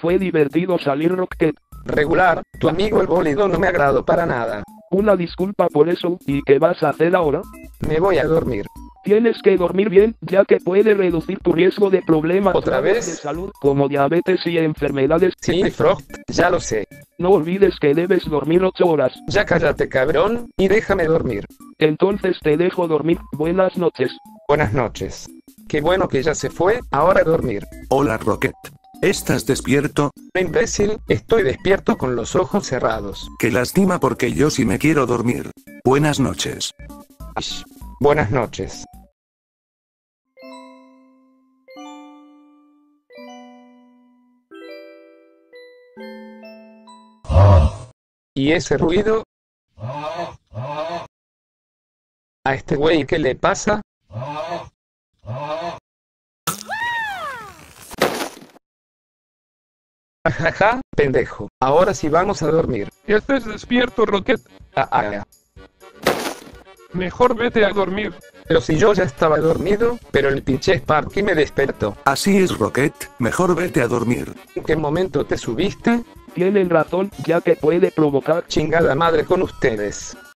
Fue divertido salir Rocket. Regular, tu amigo el bólido no me agrado para nada. Una disculpa por eso, ¿y qué vas a hacer ahora? Me voy a dormir. Tienes que dormir bien, ya que puede reducir tu riesgo de problemas ¿Otra vez? de salud, como diabetes y enfermedades. Sí, Frost, ya lo sé. No olvides que debes dormir 8 horas. Ya cállate cabrón, y déjame dormir. Entonces te dejo dormir. Buenas noches. Buenas noches. Qué bueno que ya se fue, ahora a dormir. Hola Rocket. ¿Estás despierto? Imbécil, estoy despierto con los ojos cerrados. Qué lástima porque yo sí me quiero dormir. Buenas noches. Ish. Buenas noches. ¿Y ese ruido? ¿A este güey qué le pasa? Ajaja, pendejo. Ahora sí vamos a dormir. Ya estás despierto, Rocket. Ah, ah, ah. Mejor vete a dormir. Pero si yo ya estaba dormido, pero el pinche Sparky me despertó. Así es Rocket, mejor vete a dormir. ¿En qué momento te subiste? Tienen razón, ya que puede provocar Chingada madre con ustedes.